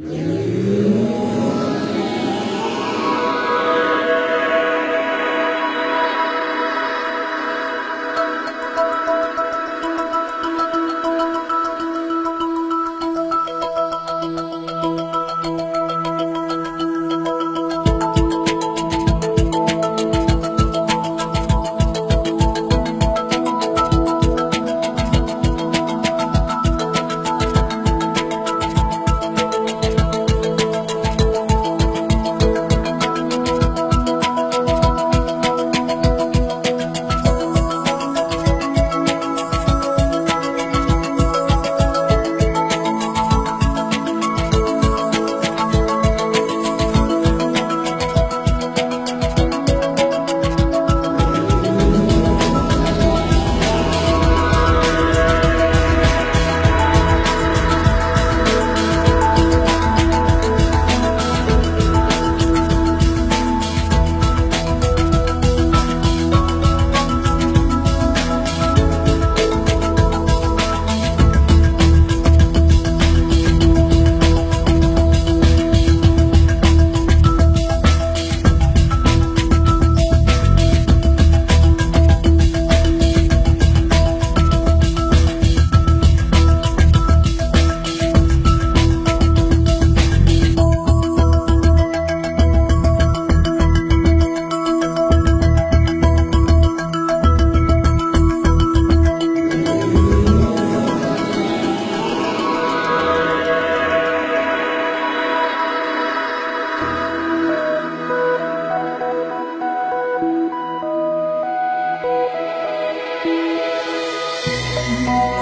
Yeah. you.